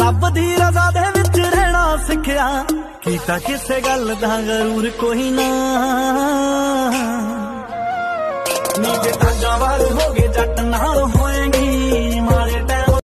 ਰੱਬ ਦੀ ਰਜ਼ਾ ਦੇ ਵਿੱਚ ਰਹਿਣਾ ਸਿੱਖਿਆ। ਕੀਤਾ ਕਿਸੇ ਗੱਲ ਦਾ ਗਰੂਰ ਕੋਈ ਨਾ। ਨੀਜੇ ਤਾਂਗਾ ਵਾਲ ਹੋ ਗਏ ਜੱਟ ਨਾ